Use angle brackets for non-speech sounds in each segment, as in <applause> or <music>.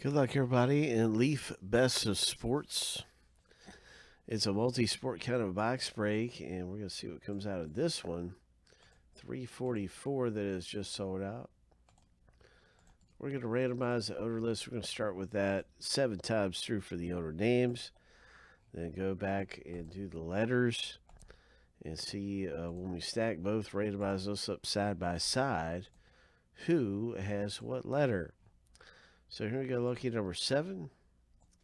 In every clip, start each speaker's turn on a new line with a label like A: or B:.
A: Good luck, everybody, in Leaf Best of Sports. It's a multi-sport kind of box break, and we're going to see what comes out of this one. 344 that is just sold out. We're going to randomize the owner list. We're going to start with that seven times through for the owner names. Then go back and do the letters and see uh, when we stack both, randomize those up side by side, who has what letter. So here we go, lucky number seven.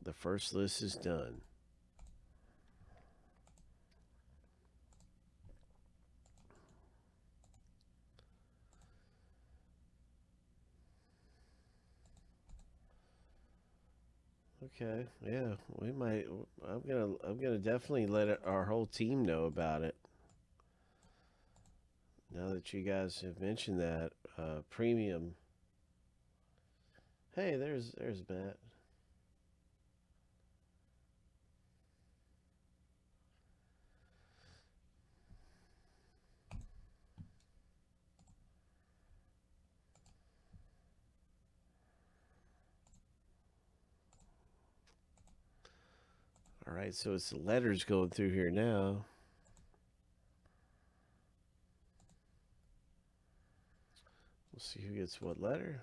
A: The first list is done. Okay, yeah, we might. I'm gonna. I'm gonna definitely let it, our whole team know about it. Now that you guys have mentioned that uh, premium. Hey, there's there's Bat. All right, so it's the letters going through here now. We'll see who gets what letter.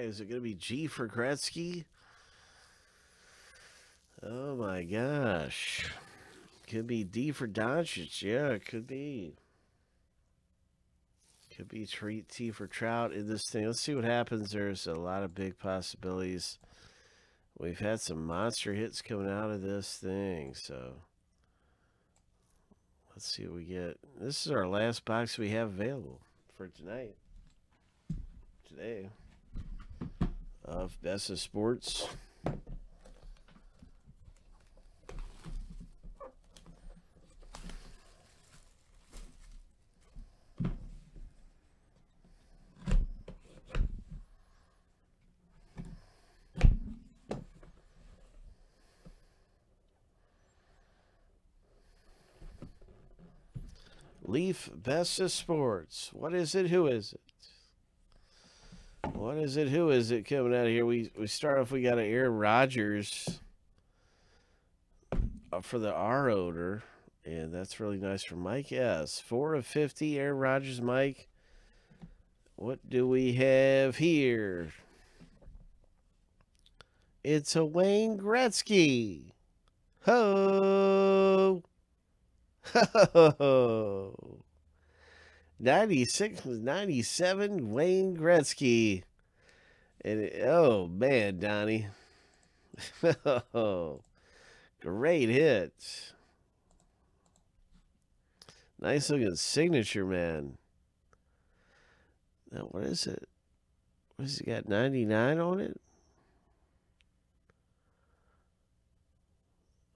A: Right. Is it going to be G for Gretzky? Oh my gosh. Could be D for Doncic. Yeah, it could be. Could be treat T for Trout in this thing. Let's see what happens. There's a lot of big possibilities. We've had some monster hits coming out of this thing, so let's see what we get. This is our last box we have available for tonight. Today of Best of Sports. Leaf Best of Sports. What is it? Who is it? What is it? Who is it coming out of here? We we start off. We got an Aaron Rodgers uh, for the R odor, and that's really nice for Mike S. Four of fifty. Aaron Rodgers, Mike. What do we have here? It's a Wayne Gretzky. Ho! Ho! 96 was 97 Wayne Gretzky. And it, oh man, Donnie. <laughs> oh, great hit. Nice looking signature, man. Now, what is it? Has he got? 99 on it?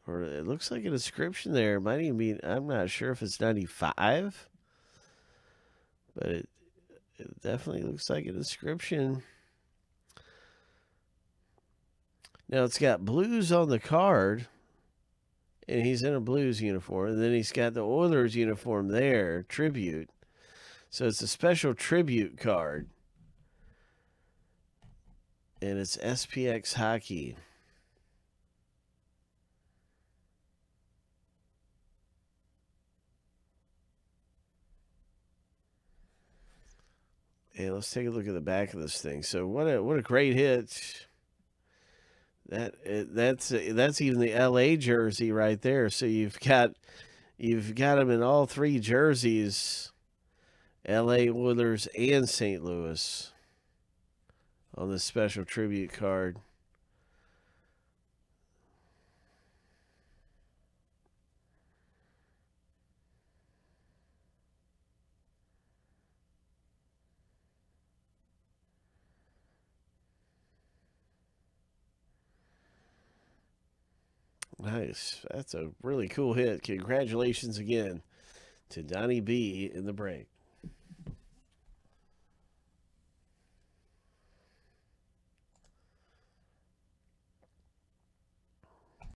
A: Or it looks like a description there. It might even be, I'm not sure if it's 95 but it, it definitely looks like a description. Now it's got blues on the card, and he's in a blues uniform, and then he's got the Oilers uniform there, tribute. So it's a special tribute card. And it's SPX hockey. And let's take a look at the back of this thing. So what a what a great hit. That eh, that's eh, that's even the LA jersey right there. So you've got you've got them in all three jerseys. LA Oilers and St. Louis on this special tribute card. Nice. That's a really cool hit. Congratulations again to Donnie B in the break.